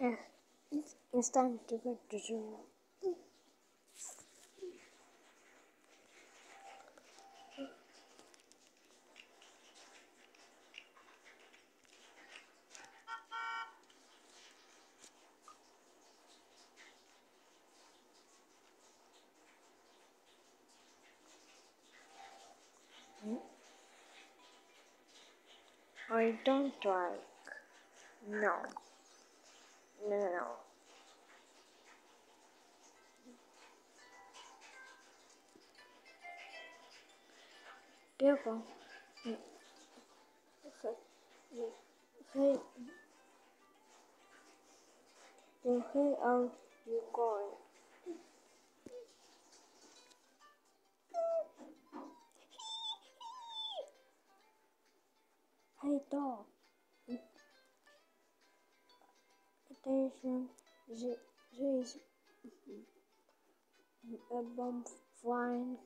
Yeah, it's, time to go to the. I don't like. No. No, no, no. Beautiful. Hey, then where are um, you going? Hey dog. There, there is a bomb flying.